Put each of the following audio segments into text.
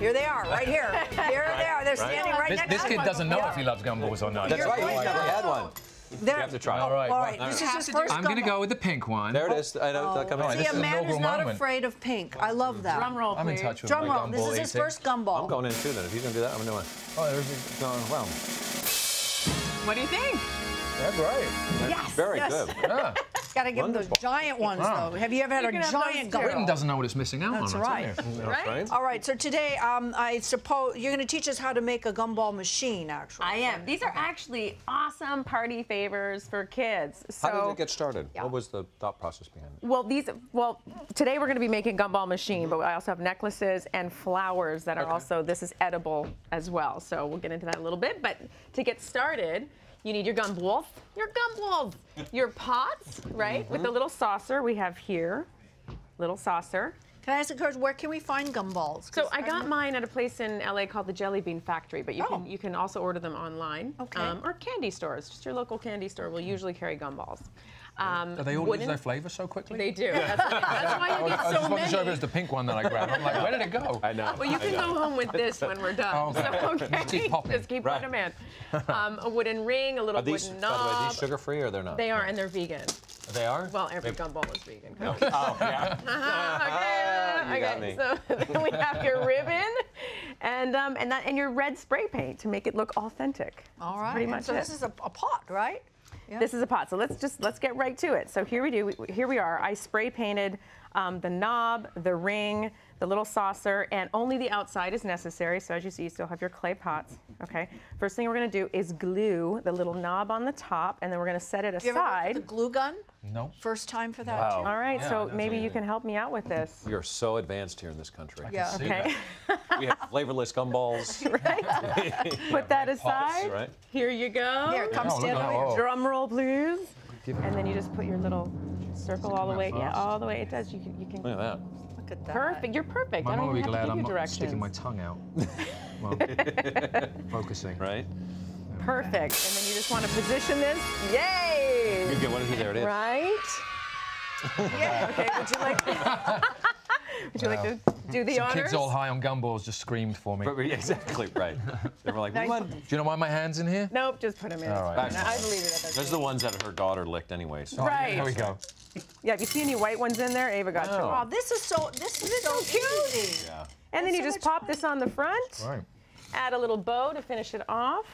Here they are, right here. Here they are. They're standing right This, next this to kid doesn't know Yeah. if he loves gumballs or not. That's right. He's right. never had one. They're- You have to try. All right. All right, well, this is his to do- first I'm going to go with the pink one. There it is. I know. Oh, come All on. right, See, this a is an man who's not moment. afraid of pink. I love that. Drum roll, please. I'm in touch with Drum roll. This is his eating. first gumball. I'm going in too then. If he's going to do that, I'm going to do it. Oh, there's Going well. What do you think? That's right. Yes. Very yes. good. Yeah. Got to give them those Wonderful. giant ones, Wow. though. Have you ever had You a have those giant too. Britain doesn't know what it's missing out That's on. I tell right. you. Right? All right, so today, um, I suppose you're going to teach us how to make a gumball machine, actually. I am. These are actually awesome party favors for kids. So, How did it get started? Yeah. What was the thought process behind it? well, these. Well, today we're going to be making gumball machine, but I also have necklaces and flowers that are also. This is edible as well. So we'll get into that a little bit. But to get started, you need your gumballs, your gumballs, your pots, right, with the little saucer we have here, little saucer. Can I ask a question? Where can we find gumballs? So I got mine at a place in LA called the Jelly Bean Factory, but you Oh. can you can also order them online. Okay. Um, or candy stores. Just your local candy store will usually carry gumballs. Um, Do they all lose their flavour so quickly? They do. That's, that's why I you was, get I so just wasn't sure if it many. was the pink one that I grabbed. I'm like, where did it go? I know. Well, you can go home with this when we're done. Oh, okay. So, okay. Just keep popping. Just keep Right. putting them in. Um, a wooden ring, a little Are these, wooden by the way, knob. these sugar free or they're not? they are, and they're vegan. They are? Well, every gumball is vegan. Oh, yeah. okay, You got okay. me. So then we have your ribbon, and um, and that and your red spray paint to make it look authentic. All right. That's pretty much so it. this is a, a pot, right? Yeah. This is a pot. So let's just let's get right to it. So here we do. we- Here we are. I spray painted um, the knob, the ring, the little saucer, and only the outside is necessary. So as you see, you still have your clay pots. Okay. First thing we're going to do is glue the little knob on the top, and then we're going to set it Have you ever worked aside. with a glue gun? No. First time for that, Wow. too? All right. Yeah, so that's maybe you can help me out with this. We are so advanced here in this country. Yeah. See Okay. We have flavorless gumballs. Put that pots, aside. right? Here you go. Here, come Oh, stand at over that. Oh. Drum roll, please. And then you just put your little circle all the that way. Yeah, all the way. It does. You can. You can. Look at that. Look at that. Perfect. You're perfect. My I don't will be even have glad to I'm give you not sticking my tongue out. Well, focusing. Right? Perfect. And then you just want to position this. Yay! You get one of these. There it is. Right? Yeah. Okay, would you like Would you like to do the Some honors? kids all high on gumballs just screamed for me. Exactly right. They were like, Nice. what? Do you know why my hand's in here? Nope, just put them in. All right. It's. I believe it. Those are the ones that her daughter licked anyway. So. Right. There we go. Yeah, if you see any white ones in there, Ava got No. two. Oh, this is so, this is so easy. Yeah. And then you so just much pop this on the front, Right. add a little bow to finish it off.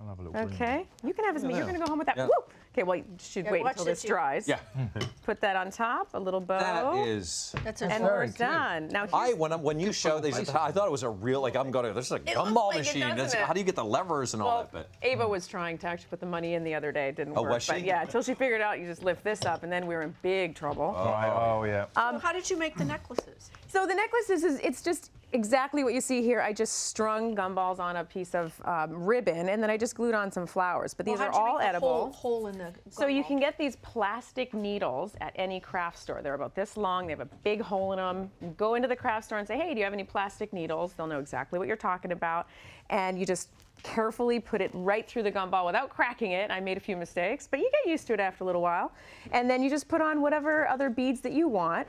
I'll have a little drink. Okay. You can have as many. You're going to go home with that. Yeah. Woo! Okay, well, you should Yeah, wait watch until this, this you- dries. Yeah. Put that on top, a little bow. That is. That's a and we're cute. done. Now, I here's- when I, when you showed these, I thought it was a real like I'm going. To, this is a looks gumball like machine. it? how do you get the levers and all that? But Ava was trying to actually put the money in the other day. It didn't Oh, work. was But she? yeah, until she figured out you just lift this up, and then we were in big trouble. Oh. Right. Oh, yeah. Um, so how did you make the necklaces? So the necklaces is it's just exactly what you see here. I just strung gumballs on a piece of um, ribbon, and then I just glued on some flowers. But these Well, are all edible. Hole, hole in the gumball? So you can get these plastic needles at any craft store. They're about this long. They have a big hole in them. You go into the craft store and say, "Hey, do you have any plastic needles?" They'll know exactly what you're talking about, and you just carefully put it right through the gumball without cracking it. I made a few mistakes, but you get used to it after a little while. And then you just put on whatever other beads that you want.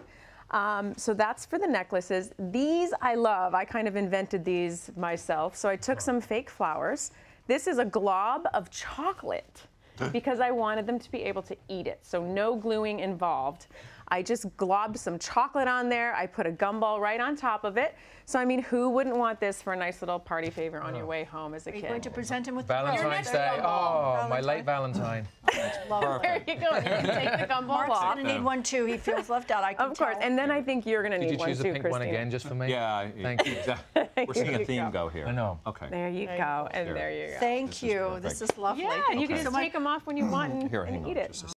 Um, so that's for the necklaces. These I love. I kind of invented these myself. So I took some fake flowers. This is a glob of chocolate because I wanted them to be able to eat it. So no gluing involved. I just globbed some chocolate on there. I put a gumball right on top of it. So I mean, who wouldn't want this for a nice little party favor on your uh-huh. way home as a Are you kid? going to present him with Valentine's next Day. gumball. Oh, my late Valentine. Valentine. there you go. You can take the gumball Mark's off. going to need one too. He feels left out. I can Of course, tell. and then I think you're going to need one, too, Did you choose too, the pink one again just for me? yeah, Thank you. We're seeing a theme go. go here. I know. Okay. There you go, and there you go. Thank This you. perfect. This is lovely. Yeah, and you can just take them off when you want and, Here, and hang on eat it. just a